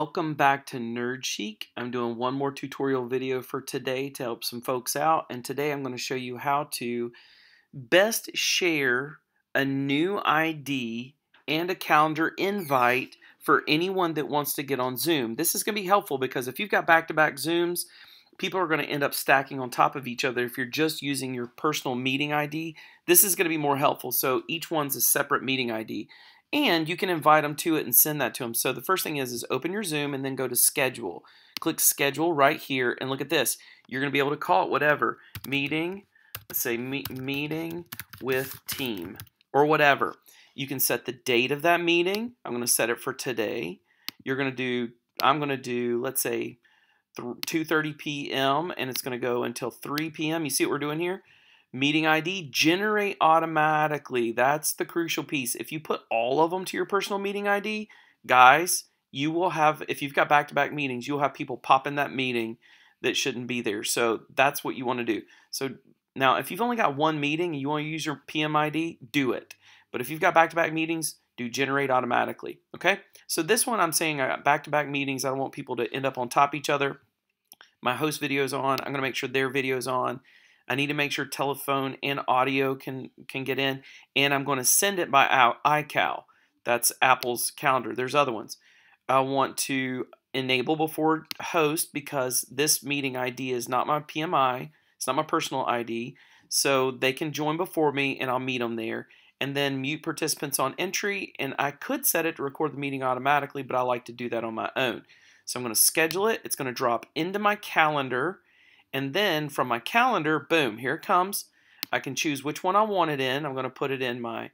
Welcome back to Nerd Chic. I'm doing one more tutorial video for today to help some folks out and today I'm going to show you how to best share a new ID and a calendar invite for anyone that wants to get on Zoom. This is going to be helpful because if you've got back-to-back -back Zooms, people are going to end up stacking on top of each other if you're just using your personal meeting ID. This is going to be more helpful. So each one's a separate meeting ID and you can invite them to it and send that to them. So the first thing is, is open your Zoom and then go to schedule. Click schedule right here and look at this. You're going to be able to call it whatever. Meeting, let's say me meeting with team or whatever. You can set the date of that meeting. I'm going to set it for today. You're going to do, I'm going to do, let's say 2.30 p.m. and it's going to go until 3 p.m. You see what we're doing here? Meeting ID generate automatically. That's the crucial piece. If you put all of them to your personal meeting ID, guys, you will have, if you've got back to back meetings, you'll have people pop in that meeting that shouldn't be there. So that's what you want to do. So now, if you've only got one meeting and you want to use your PMID, do it. But if you've got back to back meetings, do generate automatically. Okay? So this one I'm saying uh, I got back to back meetings. I don't want people to end up on top each other. My host video is on. I'm going to make sure their video is on. I need to make sure telephone and audio can, can get in, and I'm going to send it by iCal. That's Apple's calendar. There's other ones. I want to enable before host because this meeting ID is not my PMI. It's not my personal ID. So they can join before me and I'll meet them there. And then mute participants on entry. And I could set it to record the meeting automatically, but I like to do that on my own. So I'm going to schedule it. It's going to drop into my calendar. And then from my calendar, boom, here it comes. I can choose which one I want it in. I'm going to put it in my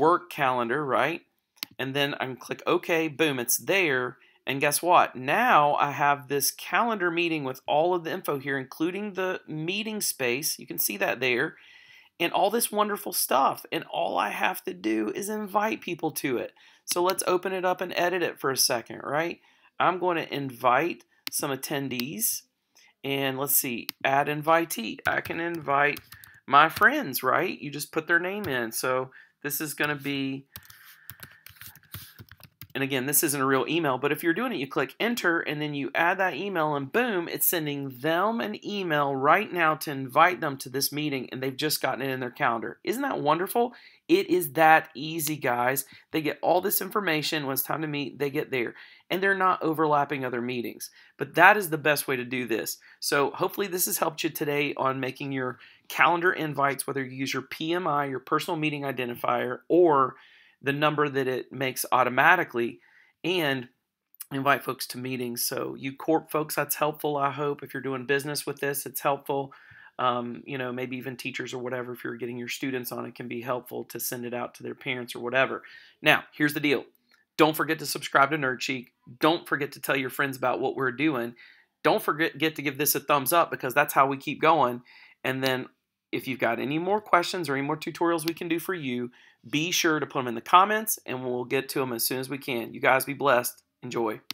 work calendar, right? And then I can click OK, boom, it's there. And guess what? Now I have this calendar meeting with all of the info here, including the meeting space. You can see that there. And all this wonderful stuff. And all I have to do is invite people to it. So let's open it up and edit it for a second, right? I'm going to invite some attendees. And let's see, add invitee. I can invite my friends, right? You just put their name in. So this is going to be, and again, this isn't a real email, but if you're doing it, you click enter and then you add that email and boom, it's sending them an email right now to invite them to this meeting and they've just gotten it in their calendar. Isn't that wonderful? It is that easy, guys. They get all this information. When it's time to meet, they get there. And they're not overlapping other meetings. But that is the best way to do this. So hopefully this has helped you today on making your calendar invites, whether you use your PMI, your personal meeting identifier, or the number that it makes automatically, and invite folks to meetings. So you corp folks, that's helpful, I hope. If you're doing business with this, it's helpful um, you know, maybe even teachers or whatever, if you're getting your students on, it can be helpful to send it out to their parents or whatever. Now, here's the deal. Don't forget to subscribe to Nerd Chic. Don't forget to tell your friends about what we're doing. Don't forget get to give this a thumbs up because that's how we keep going. And then if you've got any more questions or any more tutorials we can do for you, be sure to put them in the comments and we'll get to them as soon as we can. You guys be blessed. Enjoy.